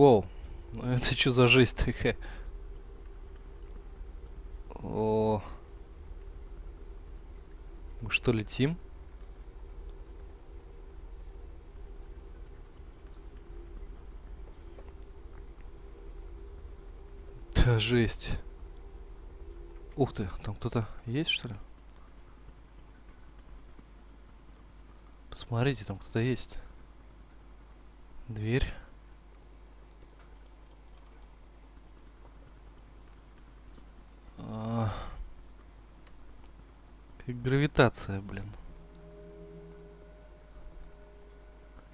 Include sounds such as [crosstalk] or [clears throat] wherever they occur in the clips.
Воу, это что за жизнь такая? О, мы что летим? Да, жесть. Ух ты, там кто-то есть, что ли? Посмотрите, там кто-то есть. Дверь. А, как гравитация, блин.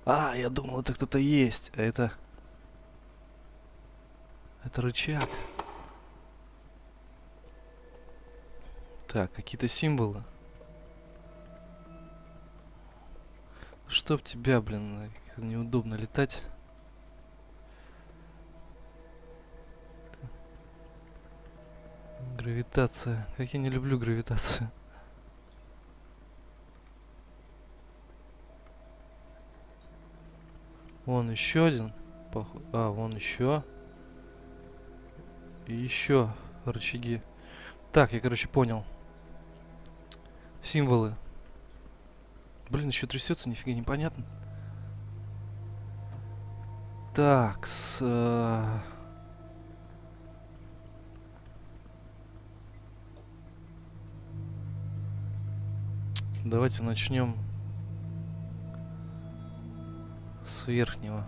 А, я думал, это кто-то есть, а это... Это рычаг. Так, какие-то символы. Чтоб тебя, блин, неудобно летать. Гравитация. Как я не люблю гравитацию. Вон еще один. А, вон еще. И еще рычаги. Так, я, короче, понял. Символы. Блин, еще трясется, нифига непонятно. Так, с... Э... Давайте начнем с верхнего.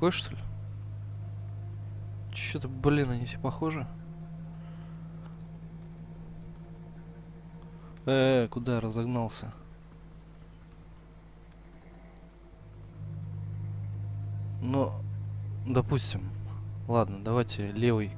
Такой что ли? Что-то, блин, они все похожи. Э, -э куда разогнался? Ну, допустим. Ладно, давайте левый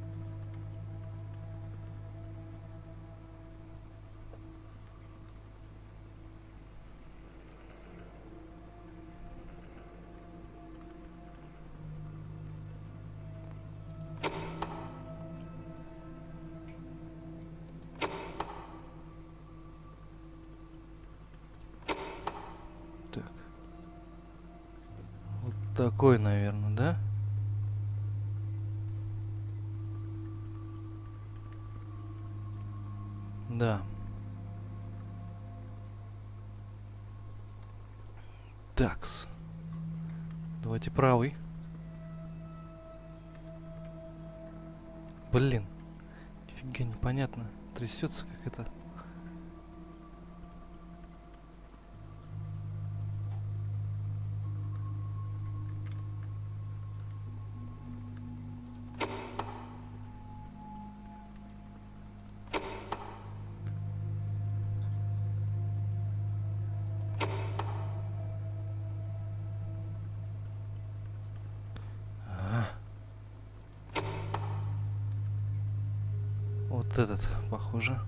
Да. Такс. Давайте правый. Блин. Нифига непонятно. Трясется как это. Вот этот, похоже.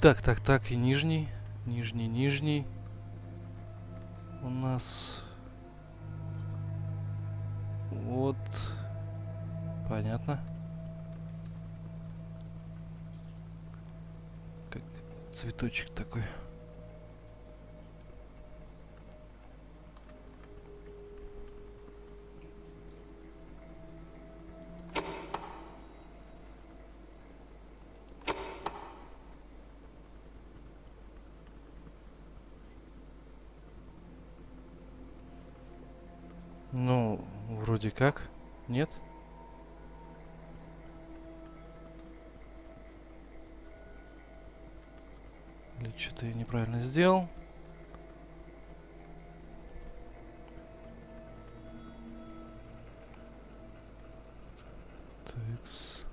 Так, так, так, и нижний. Нижний, нижний. У нас... Вот. Понятно. Как цветочек такой. Ну, вроде как. Нет? Или что-то я неправильно сделал? Такс.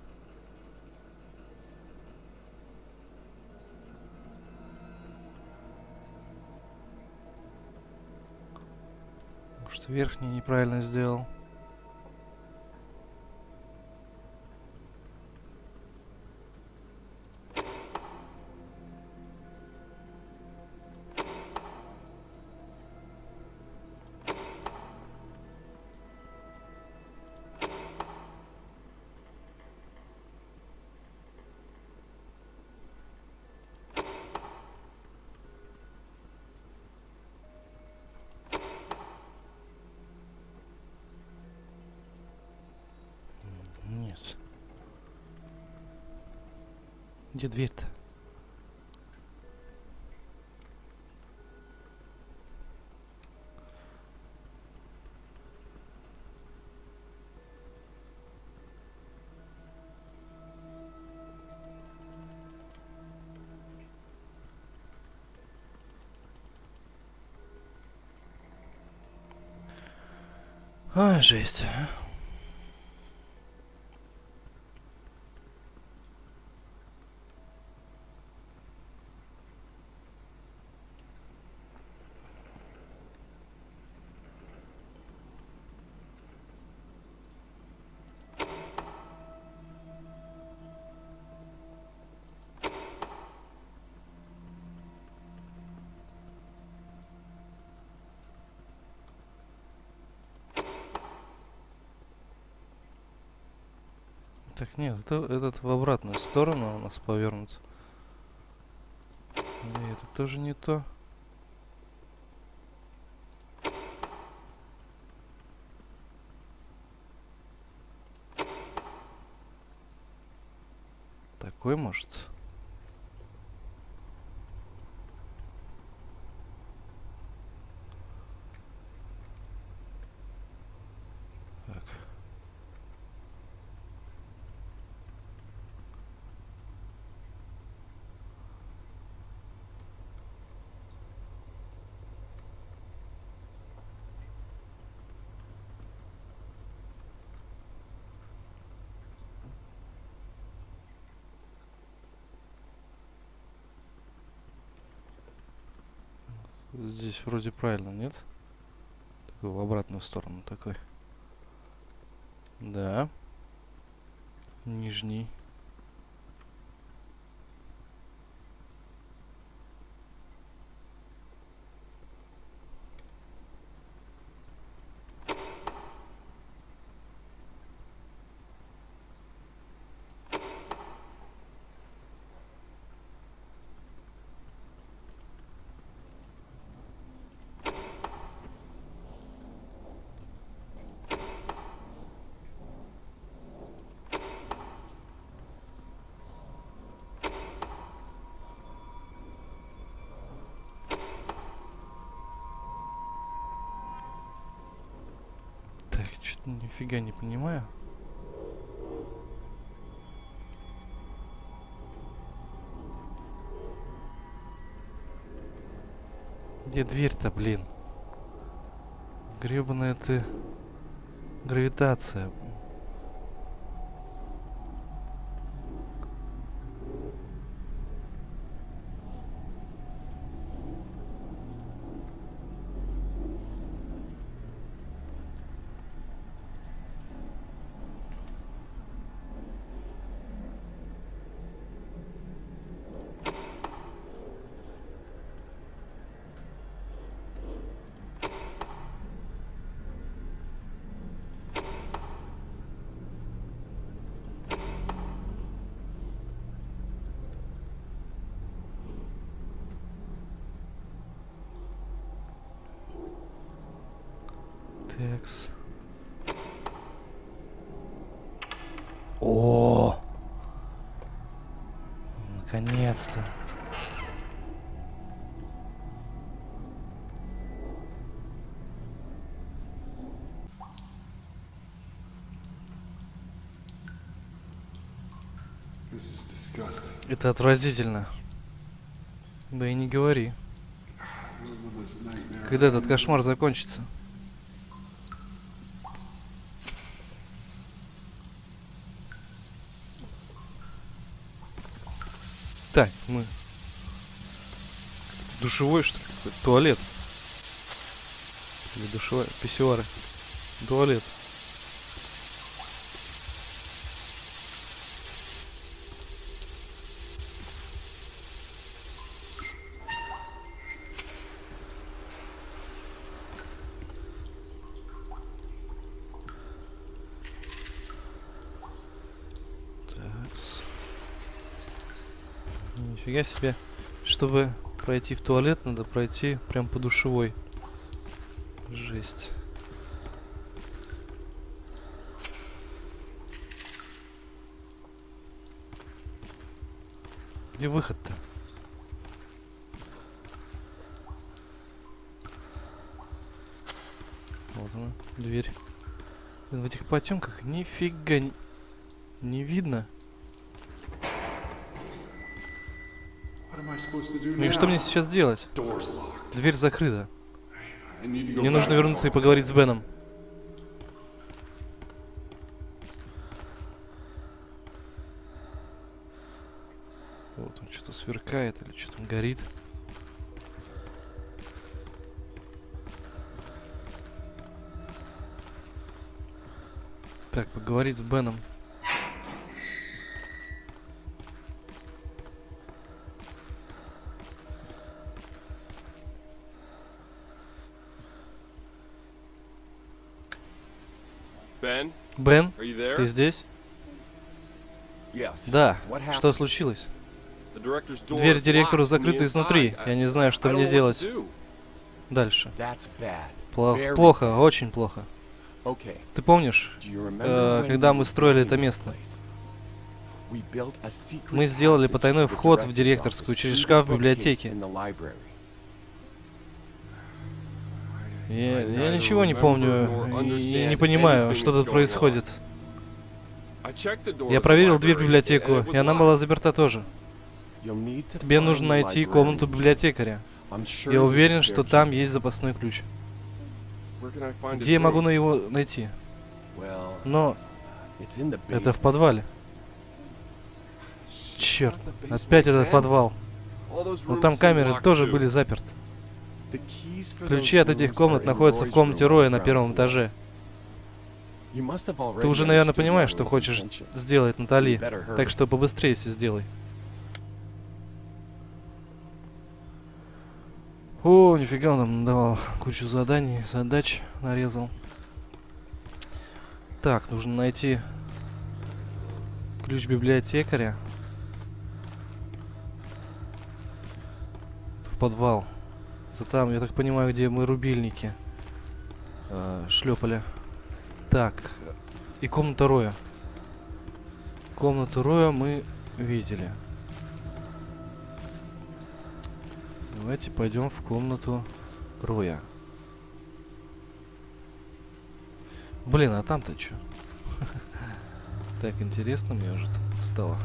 Верхний неправильно сделал. Где дверь-то? А, жесть. Так, нет, это, этот в обратную сторону у нас повернут. И это тоже не то. Такой может. Так. Здесь вроде правильно, нет? Такой в обратную сторону такой. Да. Нижний. Так, что-то нифига не понимаю. Где дверь-то, блин? Гребаная ты гравитация. Текс. О! Наконец-то. Это отвратительно. Да и не говори. Когда этот кошмар закончится? Так, мы... Душевой, что ли? Туалет. Или душевая... Писсуары. Туалет. Такс. Нифига себе. Чтобы пройти в туалет, надо пройти прям по душевой. Жесть. Где выход-то? Вот она, дверь. В этих потемках нифига н- не видно. Ну и что мне сейчас делать? Дверь закрыта. Мне нужно вернуться и поговорить с Беном. Вот он что-то сверкает или что там горит. Так, поговорить с Беном. Бен, ты здесь? Да. Что случилось? Дверь директору закрыта изнутри. Я не знаю, что мне делать дальше. Плохо, очень плохо. Ты помнишь, э, когда мы строили это место? Мы сделали потайной вход в директорскую через шкаф в Я, ничего не помню и не понимаю, что тут происходит. Я проверил дверь в библиотеку, и она была заперта тоже. Тебе нужно найти комнату библиотекаря. Я уверен, что там есть запасной ключ. Где я могу на его найти? Но это в подвале. Черт, опять этот подвал. Но там камеры тоже были заперты. Ключи от этих комнат находятся в комнате Роя на первом этаже. Ты уже, наверное, понимаешь, что хочешь сделать Натали, так что побыстрее все сделай. О, нифига он нам давал кучу заданий, задач нарезал. Так, нужно найти ключ библиотекаря. В подвал. Это там, я так понимаю, где мы рубильники э, шлепали. Так, и комната Роя. Комнату Роя мы видели. Давайте пойдем в комнату Роя. Блин, а там-то что? [laughs] Так интересно мне уже стало.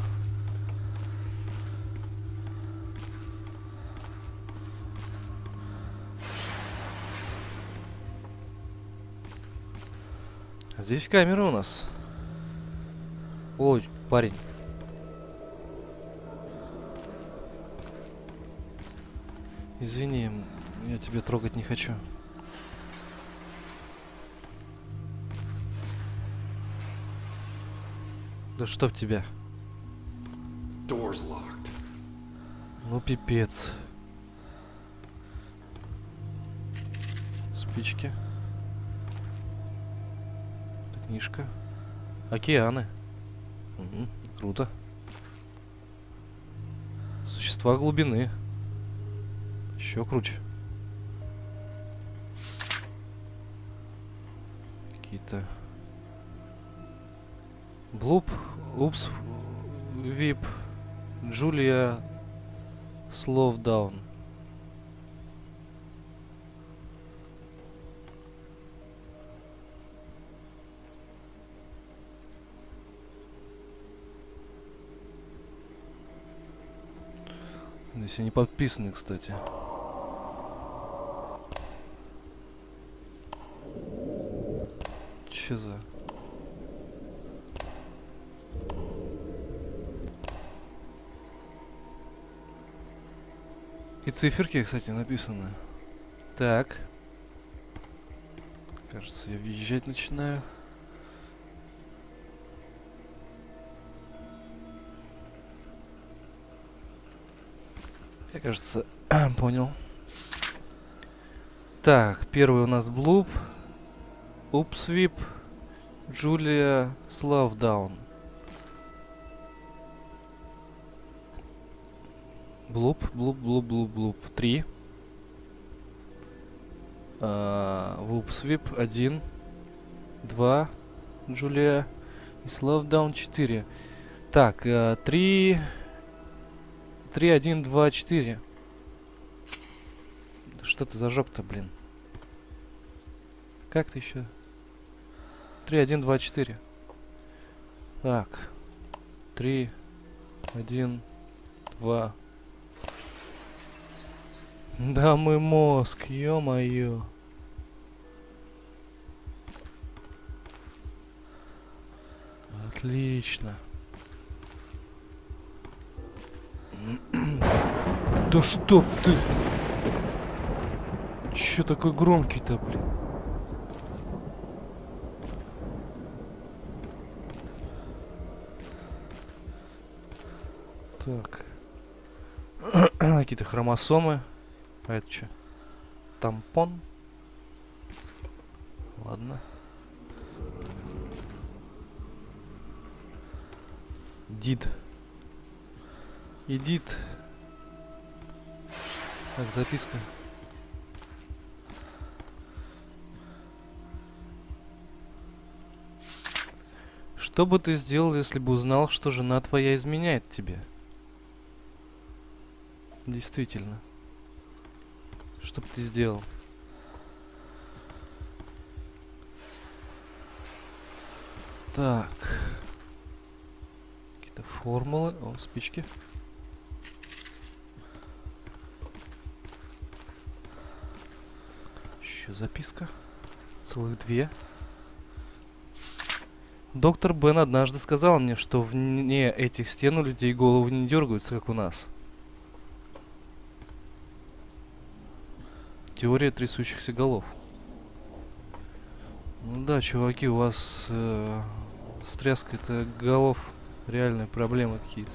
Здесь камера у нас. Ой, парень. Извини, я тебя трогать не хочу. Да чтоб тебя. Door's locked. Ну пипец. Спички. Книжка. Океаны. Мгм, круто. Существа глубины. Еще круче. Какие-то... Блуп, Упс, Вип, Джулия, Словдаун. Если не подписаны, кстати. Че за... И циферки, кстати, написаны. Так. Кажется, я въезжать начинаю. Я, кажется, [clears throat] понял. Так, первый у нас Блуб. Упсвип. Джулия Славдаун. Блуб, блуб, блуб, блуб, блуб. Три. А, упсвип один. Два. Джулия. И Славдаун четыре. Так, э, три... Э, 3, 1, 2, 4. Что ты зажег-то, блин? Как ты еще? 3, 1, 2, 4. Так. 3, 1, 2. Да мой мозг, ё-моё. Отлично. [clears throat] Да чтоб ты! Чё такой громкий-то, блин? Так. [clears throat] Какие-то хромосомы. А это что? Тампон? Ладно. Дид. Идит. Так, записка. Что бы ты сделал, если бы узнал, что жена твоя изменяет тебе? Действительно. Что бы ты сделал? Так. Какие-то формулы. О, спички. Записка. Целых две. Доктор Бен однажды сказал мне, что вне этих стен у людей головы не дергаются, как у нас. Теория трясущихся голов. Ну да, чуваки, у вас э, с тряской-то голов реальные проблемы какие-то.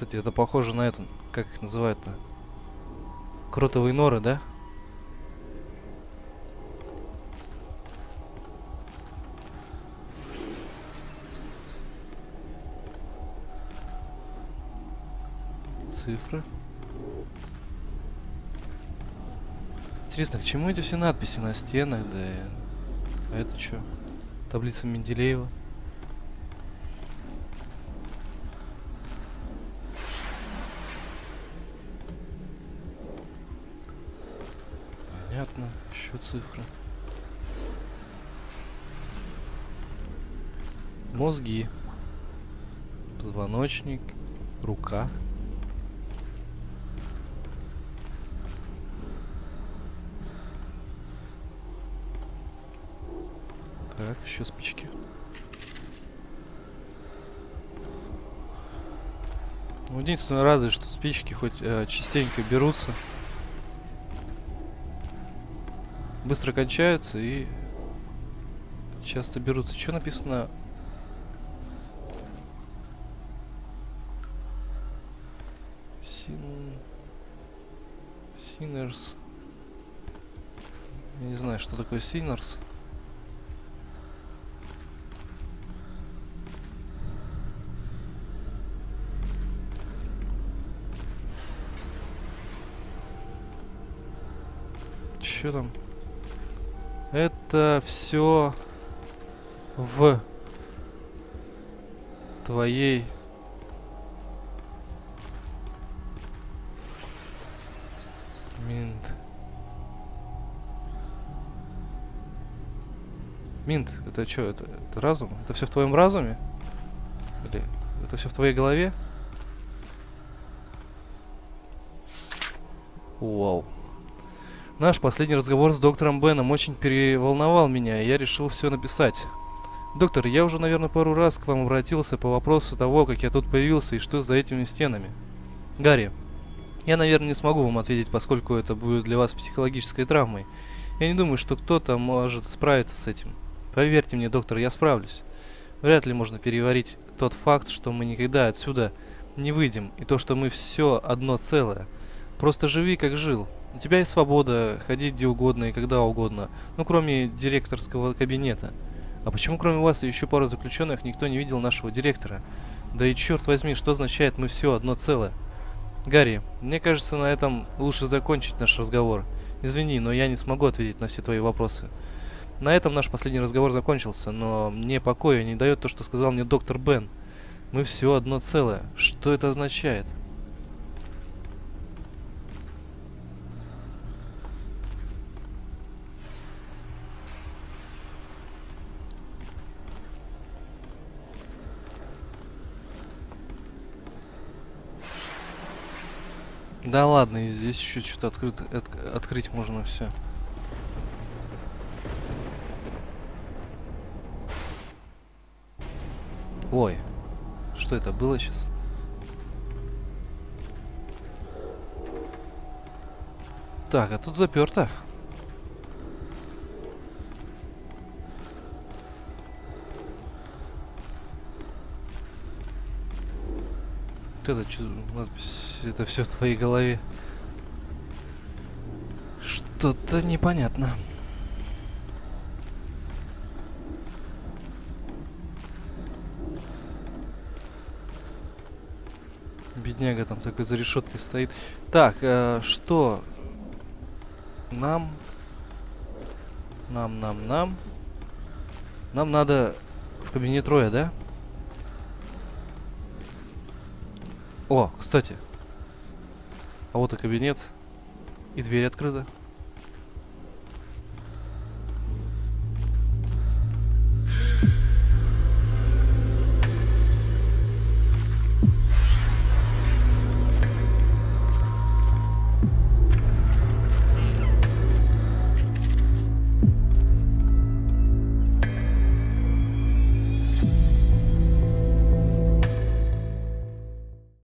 Кстати, это похоже на это, как их называют-то? Кротовые норы, да? Цифры. Интересно, к чему эти все надписи на стенах, да? А это что? Таблица Менделеева. Понятно. Еще цифры. Мозги. Позвоночник. Рука. Так, еще спички. Ну, единственное радует, что спички хоть э, частенько берутся. Быстро кончаются и часто берутся. Что написано? Син... Sinners. Я не знаю, что такое Sinners. Че там? Это все в твоей Минт. Минт, это что, это, это разум? Это все в твоем разуме? Или это все в твоей голове? Вау. Наш последний разговор с доктором Беном очень переволновал меня, и я решил все написать. Доктор, я уже, наверное, пару раз к вам обратился по вопросу того, как я тут появился и что за этими стенами. Гарри, я, наверное, не смогу вам ответить, поскольку это будет для вас психологической травмой. Я не думаю, что кто-то может справиться с этим. Поверьте мне, доктор, я справлюсь. Вряд ли можно переварить тот факт, что мы никогда отсюда не выйдем, и то, что мы все одно целое. Просто живи, как жил. У тебя есть свобода ходить где угодно и когда угодно, ну кроме директорского кабинета. А почему кроме вас и еще пару заключенных никто не видел нашего директора? Да и черт возьми, что означает мы все одно целое? Гарри, мне кажется, на этом лучше закончить наш разговор. Извини, но я не смогу ответить на все твои вопросы. На этом наш последний разговор закончился, но мне покоя не дает то, что сказал мне доктор Бен. Мы все одно целое. Что это означает? Да ладно, и здесь еще что-то открыто, от- открыть можно все. Ой, что это было сейчас? Так, а тут заперто. Это что, надпись, это все в твоей голове. Что-то непонятно. Бедняга там такой за решеткой стоит. Так, э, что? Нам... Нам, нам, нам... Нам надо в кабинет Роя, да? О, кстати. А вот и кабинет. И дверь открыта.